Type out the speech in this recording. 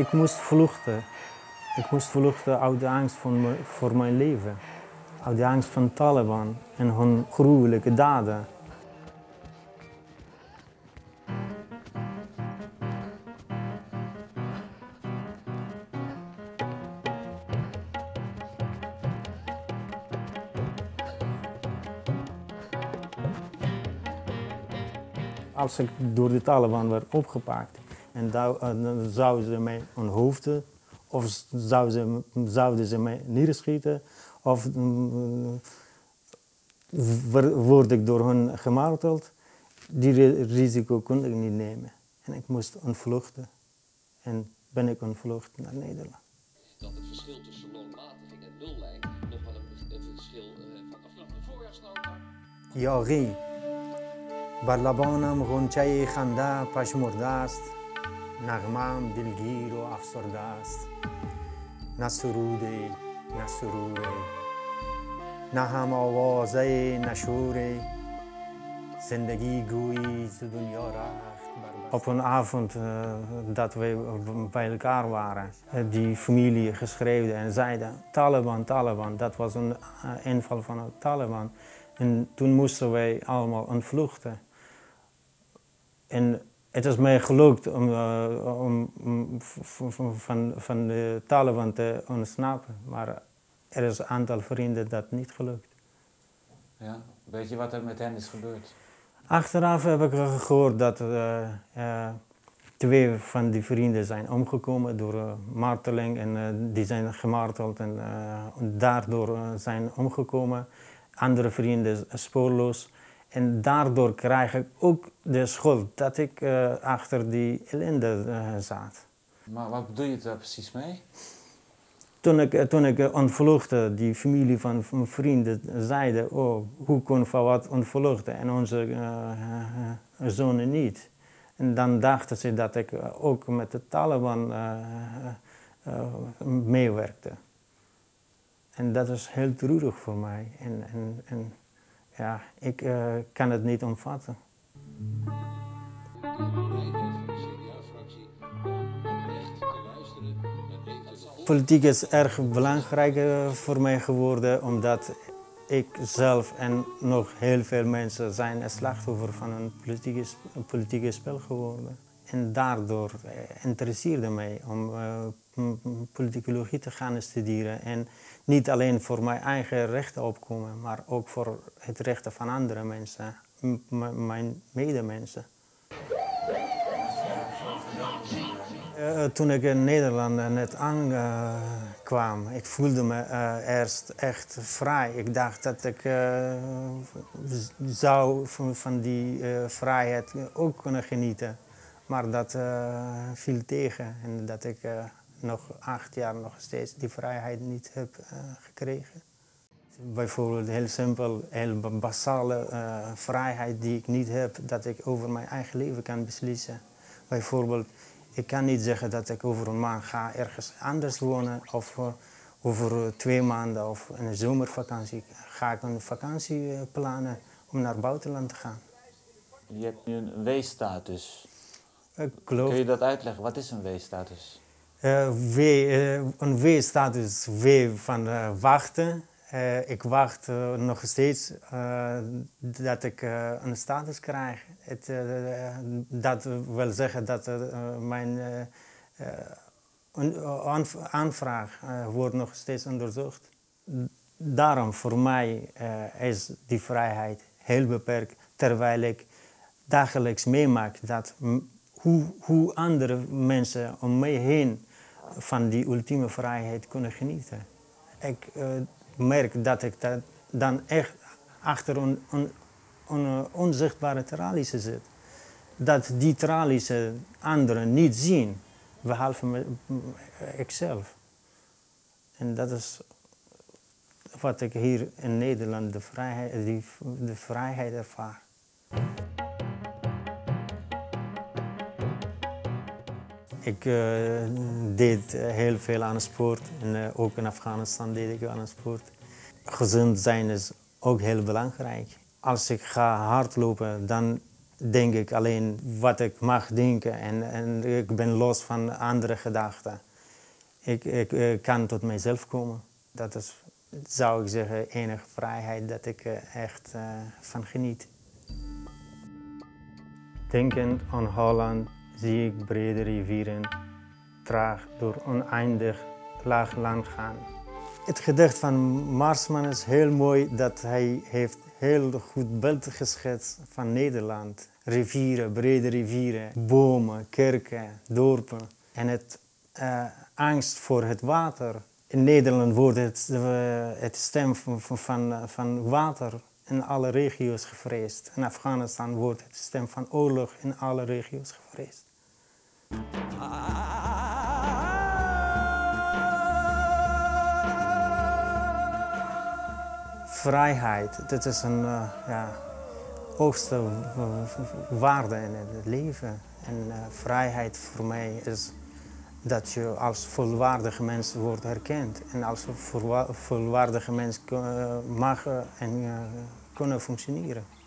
Ik moest vluchten. Ik moest vluchten uit de angst voor, voor mijn leven. Uit de angst van Taliban en hun gruwelijke daden. Als ik door de Taliban werd opgepakt en dan zouden ze mij onthoofden of zouden ze, zouden ze mij neerschieten of mm, word ik door hen gemarteld. Die risico kon ik niet nemen en ik moest ontvluchten. En ben ik ontvlucht naar Nederland. dat het verschil tussen loonmatiging en nullijn nog wel een, een verschil uh, vanaf de voorjaarsnota. یاغی بر لبانم غنچه خنده پشمرده است نغمم دلگیر و افسرده است نه سرودی نه سروری نه هم آوازه نشوری زندگی گویی ز دنیا رخت Op een avond uh, dat we bij elkaar waren, uh, die familie geschreven en zeiden Taliban, Taliban, dat was een uh, inval van de Taliban. En toen moesten wij allemaal ontvluchten. En het is mij gelukt om, uh, om, van, van de Taliban te ontsnappen, maar er is een aantal vrienden dat niet gelukt. Ja, weet je wat er met hen is gebeurd? Achteraf heb ik gehoord dat uh, uh, twee van die vrienden zijn omgekomen door marteling en die zijn gemarteld en daardoor zijn omgekomen. Andere vrienden spoorloos. En daardoor krijg ik ook de schuld dat ik uh, achter die ellende uh, zat. Maar wat bedoel je daar precies mee? Toen ik, toen ik ontvluchtte, die familie van mijn vrienden zeiden, oh, hoe kon wat ontvluchten en onze uh, zonen niet? En dan dachten ze dat ik ook met de Taliban meewerkte. En dat is heel treurig voor mij. En, en, en ja, ik uh, kan het niet omvatten. Politiek is erg belangrijk eh, voor mij geworden omdat ik zelf en nog heel veel mensen zijn een slachtoffer van een politieke, spel geworden. En daardoor eh, interesseerde mij om politicologie te gaan studeren. En niet alleen voor mijn eigen rechten opkomen, maar ook voor het rechten van andere mensen, mijn medemensen. Uh, toen ik in Nederland net aankwam, ik voelde me uh, eerst echt vrij. Ik dacht dat ik zou van, van die vrijheid ook kunnen genieten. Maar dat viel tegen en dat ik nog acht jaar nog steeds die vrijheid niet heb uh, gekregen. Bijvoorbeeld heel simpel, heel basale uh, vrijheid die ik niet heb, dat ik over mijn eigen leven kan beslissen. Bijvoorbeeld, ik kan niet zeggen dat ik over een maand ga ergens anders wonen of uh, over twee maanden of een zomervakantie ga ik een vakantie plannen om naar het buitenland te gaan. Je hebt nu een weesstatus. Kun je dat uitleggen? Wat is een Uh, w, uh, een W-status W van uh, wachten. ik wacht nog steeds dat ik een status krijg. Het, dat wil zeggen dat mijn aanvraag wordt nog steeds onderzocht. Daarom voor mij is die vrijheid heel beperkt, terwijl ik dagelijks meemaak dat hoe, hoe andere mensen om mij heen van die ultieme vrijheid kunnen genieten. Ik uh, merk dat ik dat dan echt achter een, onzichtbare tralies zit. Dat die tralies anderen niet zien, behalve ikzelf. En dat is wat ik hier in Nederland de vrijheid, die, de vrijheid ervaar. Ik uh, deed heel veel aan sport en uh, ook in Afghanistan deed ik aan sport. Gezond zijn is ook heel belangrijk. Als ik ga hardlopen, dan denk ik alleen wat ik mag denken en, en ik ben los van andere gedachten. Ik, ik, ik kan tot mijzelf komen. Dat is, zou ik zeggen, enige vrijheid dat ik echt van geniet. Denkend aan Holland zie ik brede rivieren traag door oneindig laag land gaan. Het gedicht van Marsman is heel mooi dat hij heeft heel goed beeld geschetst van Nederland. Rivieren, brede rivieren, bomen, kerken, dorpen. En het uh, angst voor het water. In Nederland wordt het, uh, het stem van, van, van water in alle regio's gevreesd. In Afghanistan wordt het stem van oorlog in alle regio's gevreesd. Vrijheid, dit is een uh, ja, hoogste waarde in het leven. En uh, vrijheid voor mij is dat je als volwaardige mens wordt herkend. En als volwaardige mens mag en kunnen functioneren.